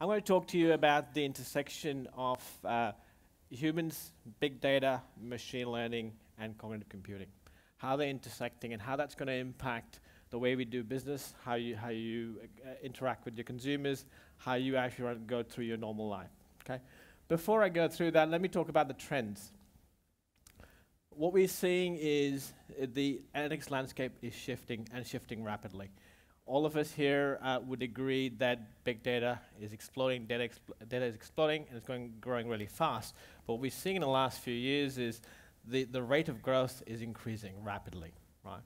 I'm going to talk to you about the intersection of uh, humans, big data, machine learning, and cognitive computing. How they're intersecting and how that's going to impact the way we do business, how you, how you uh, interact with your consumers, how you actually go through your normal life. Okay? Before I go through that, let me talk about the trends. What we're seeing is uh, the analytics landscape is shifting and shifting rapidly all of us here uh, would agree that big data is exploding, data, expl data is exploding, and it's going, growing really fast. But what we're seeing in the last few years is the, the rate of growth is increasing rapidly, right?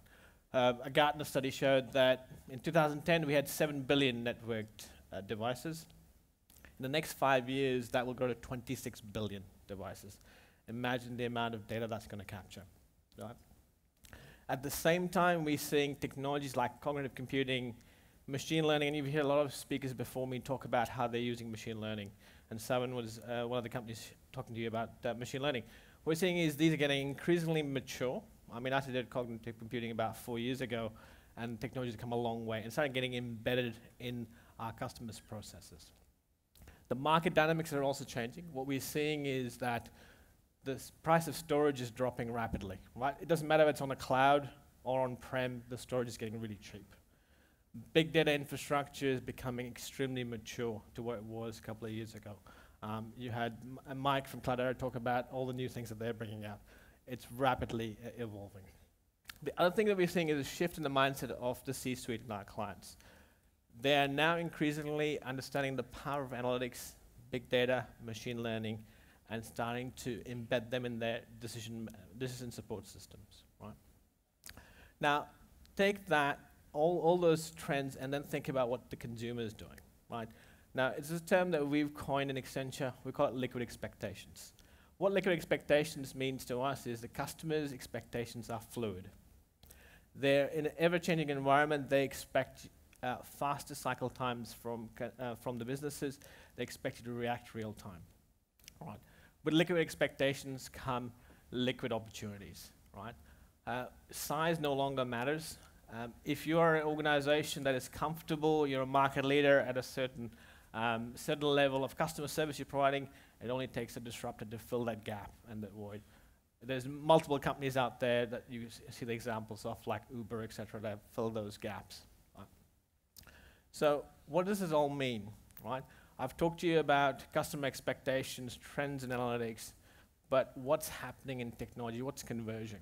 Uh, a Gartner study showed that in 2010 we had 7 billion networked uh, devices. In the next five years, that will grow to 26 billion devices. Imagine the amount of data that's going to capture, right? At the same time, we're seeing technologies like cognitive computing, machine learning, and you've heard a lot of speakers before me talk about how they're using machine learning. And Simon was uh, one of the companies talking to you about uh, machine learning. What we're seeing is these are getting increasingly mature. I mean, I did cognitive computing about four years ago, and technology has come a long way and started getting embedded in our customers' processes. The market dynamics are also changing. What we're seeing is that the price of storage is dropping rapidly, right? It doesn't matter if it's on the cloud or on-prem, the storage is getting really cheap. Big data infrastructure is becoming extremely mature to what it was a couple of years ago. Um, you had M Mike from Cloudera talk about all the new things that they're bringing out. It's rapidly uh, evolving. The other thing that we're seeing is a shift in the mindset of the C-suite and our clients. They are now increasingly understanding the power of analytics, big data, machine learning, and starting to embed them in their decision, decision support systems, right? Now, take that, all, all those trends, and then think about what the consumer is doing, right? Now, it's a term that we've coined in Accenture. We call it liquid expectations. What liquid expectations means to us is the customer's expectations are fluid. They're in an ever-changing environment. They expect uh, faster cycle times from, uh, from the businesses. They expect you to react real time. Right. With liquid expectations come liquid opportunities, right? Uh, size no longer matters. Um, if you are an organization that is comfortable, you're a market leader at a certain, um, certain level of customer service you're providing, it only takes a disruptor to fill that gap and that void. There's multiple companies out there that you see the examples of, like Uber, et cetera, that fill those gaps. Right? So what does this all mean, right? I've talked to you about customer expectations, trends in analytics, but what's happening in technology? What's converging?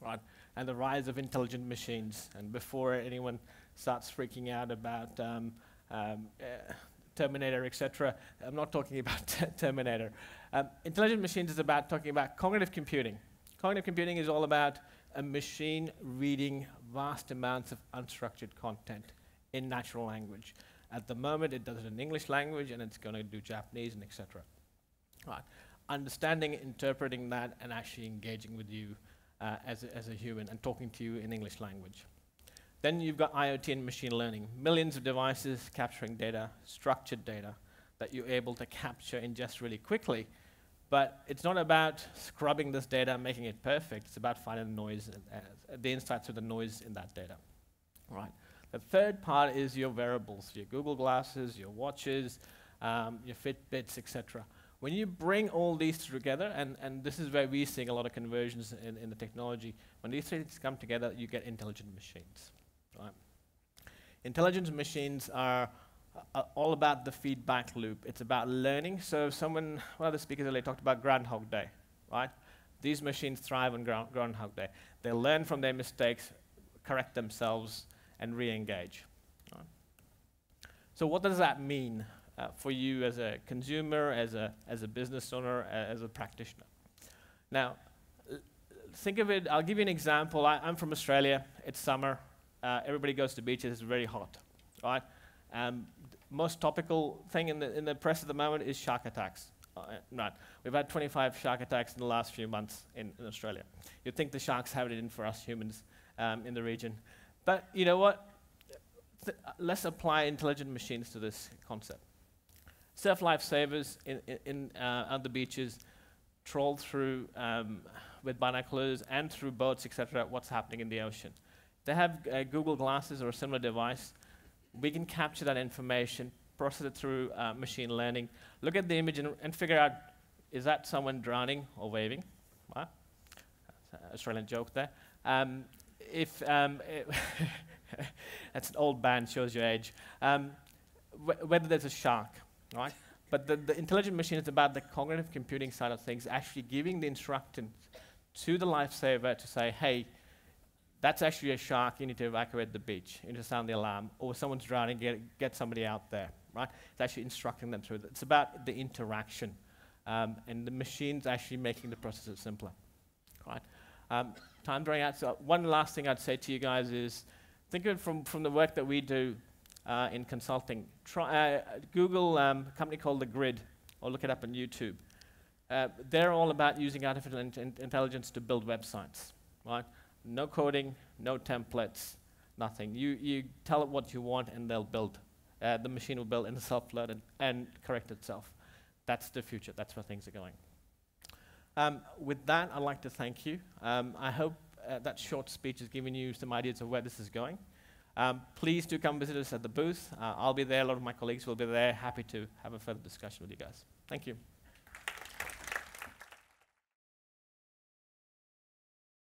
Right? And the rise of intelligent machines. And before anyone starts freaking out about um, um, uh, Terminator, etc., I'm not talking about Terminator. Um, intelligent machines is about talking about cognitive computing. Cognitive computing is all about a machine reading vast amounts of unstructured content in natural language. At the moment, it does it in English language, and it's going to do Japanese and etc. Right. Understanding, interpreting that, and actually engaging with you uh, as, a, as a human and talking to you in English language. Then you've got IoT and machine learning. Millions of devices capturing data, structured data, that you're able to capture, ingest really quickly. But it's not about scrubbing this data, making it perfect. It's about finding the noise, uh, the insights of the noise in that data. Right. The third part is your wearables, your Google Glasses, your watches, um, your Fitbits, etc. When you bring all these together, and, and this is where we're seeing a lot of conversions in, in the technology, when these things come together, you get intelligent machines. Right? Intelligent machines are uh, all about the feedback loop. It's about learning. So someone, one of the speakers earlier talked about Groundhog Day, right? These machines thrive on ground, Groundhog Day. They learn from their mistakes, correct themselves, and re-engage. So what does that mean uh, for you as a consumer, as a, as a business owner, uh, as a practitioner? Now, think of it, I'll give you an example. I, am from Australia, it's summer, uh, everybody goes to beaches, it's very hot, right? Um, most topical thing in the, in the press at the moment is shark attacks. Uh, right. We've had 25 shark attacks in the last few months in, in Australia. You'd think the sharks have it in for us humans um, in the region. But you know what? Th let's apply intelligent machines to this concept. Surf lifesavers in, in, uh, on the beaches troll through um, with binoculars and through boats, etc., what's happening in the ocean. They have uh, Google Glasses or a similar device. We can capture that information, process it through uh, machine learning, look at the image and, and, figure out is that someone drowning or waving? Australian joke there. Um, if um, that's an old band, shows your age. Um, wh whether there's a shark, right? But the, the intelligent machine is about the cognitive computing side of things, actually giving the instructions to the lifesaver to say, hey, that's actually a shark, you need to evacuate the beach, you need to sound the alarm, or someone's drowning, get, get somebody out there, right? It's actually instructing them through. It's about the interaction, um, and the machine's actually making the process simpler, right? Um, running out, so one last thing I'd say to you guys is, think of it from, from the work that we do uh, in consulting. Try, uh, Google um, a company called The Grid, or look it up on YouTube. Uh, they're all about using artificial in intelligence to build websites, right? No coding, no templates, nothing. You, you tell it what you want and they'll build. Uh, the machine will build and self-learn and, and, correct itself. That's the future. That's where things are going. Um, with that, I'd like to thank you. Um, I hope uh, that short speech has given you some ideas of where this is going. Um, please do come visit us at the booth. Uh, I'll be there. A lot of my colleagues will be there. Happy to have a further discussion with you guys. Thank you.